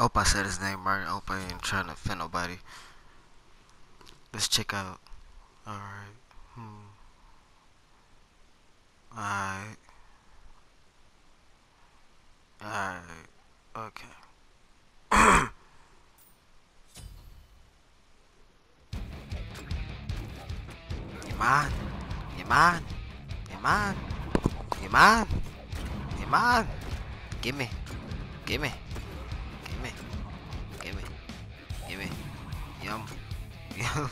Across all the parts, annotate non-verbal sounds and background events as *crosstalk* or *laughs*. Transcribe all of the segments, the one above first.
hope I said his name right. I hope I ain't trying to offend nobody. Let's check out. Alright. Hmm. Alright. Alright. Okay. *coughs* you? You mind? You mind? You mind? You? Gimme. Gimme. Gimme. Yum. Yum.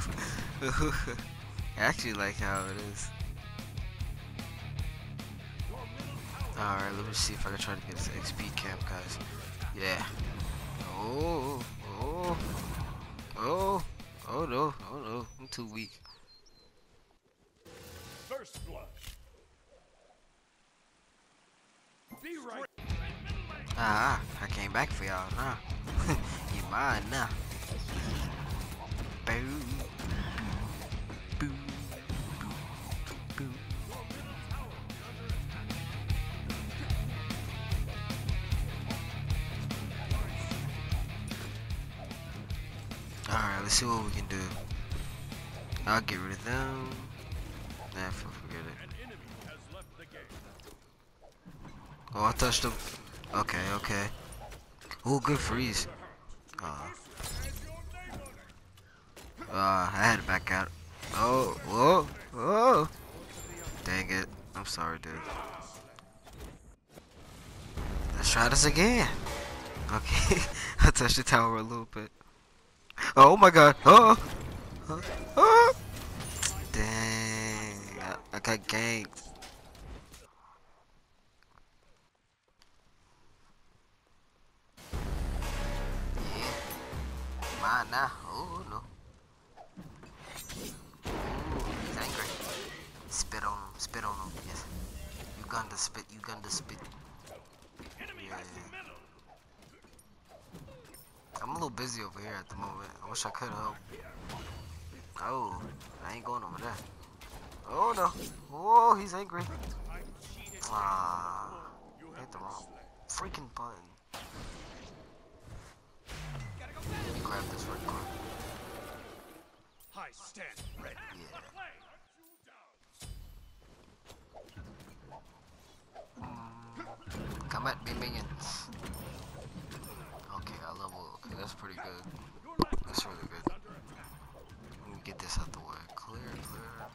*laughs* I actually like how it is. Alright, let me see if I can try to get this XP camp, guys. Yeah. Oh, oh, oh, oh no, oh no, I'm too weak. First blood. Be right. Ah, I came back for y'all now. *laughs* you mine now. Boo. Alright, let's see what we can do. I'll get rid of them. Nah, forget it. Oh, I touched them. Okay, okay. Oh, good freeze. Uh, uh, I had to back out. Oh, whoa, whoa. Dang it. I'm sorry, dude. Let's try this again. Okay, *laughs* I touched the tower a little bit. Oh my god. Oh, oh, oh. Dang, I, I got ganked. Yeah. Mine now. Oh no. Ooh, he's angry. Spit on him. Spit on him. Yes. You gun to spit. You to spit. Yeah. I'm a little busy over here at the moment. I wish I could help. Oh, I ain't going over there. Oh no. Oh, he's angry. Ah, hit the wrong freaking button. Let me grab this right quick. I stand ready. Yeah. Minions. Okay, I level. Okay, that's pretty good. That's really good. Let me get this out the way. Clear, clear.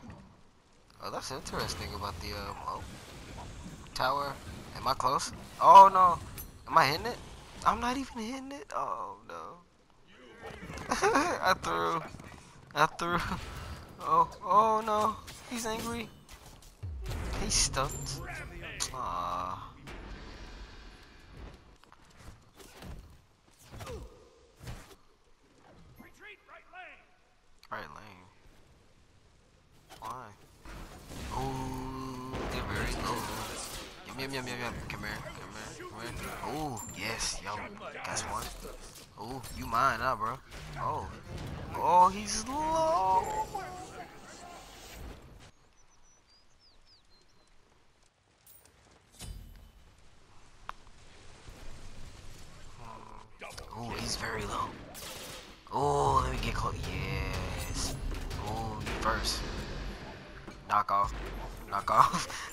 Oh, that's interesting about the um. Oh, tower. Am I close? Oh no. Am I hitting it? I'm not even hitting it. Oh no. *laughs* I threw. I threw. Oh, oh no. He's angry. He's stumped. Aww. Retreat right lane. Right lane. Why? Ooh, they're very low. Yum yum yum yum. Come here, come here, come here. Ooh, yes, yo. That's one. Ooh, you mine now, bro. Oh. Oh, he's low. Ooh, he's very low. Oh, let me get close. Yes. Oh, first. Knock off. Knock off. *laughs*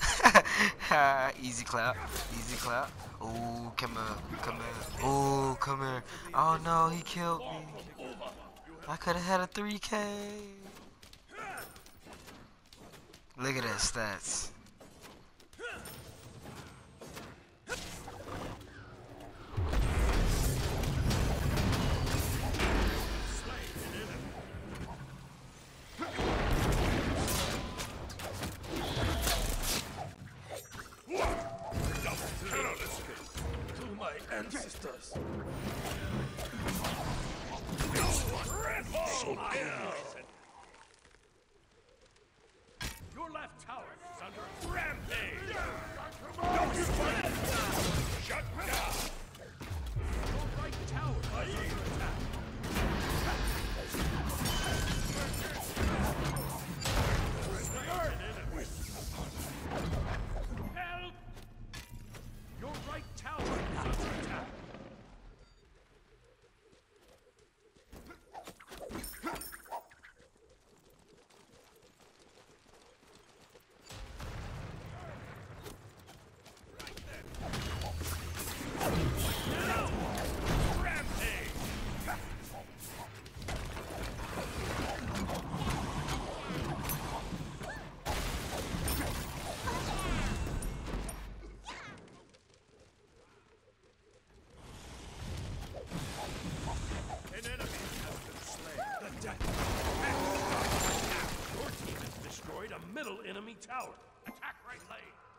Ah, easy clap. Easy clap. Oh, come here. Come here. Oh, come here. Oh no, he killed me. I could have had a 3K. Look at his stats. Your middle enemy tower. Attack right lane.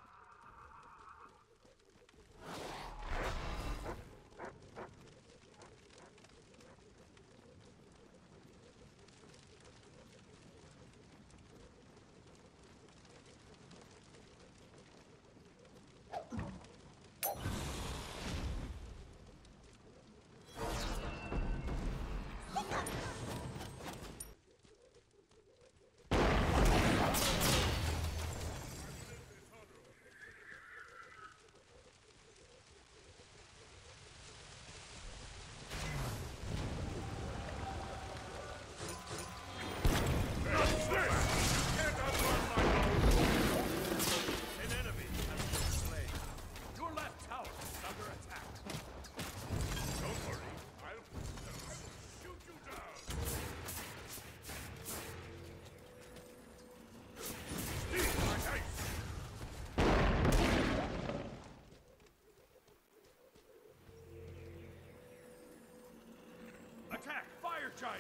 Giant.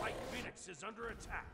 Right, Phoenix is under attack.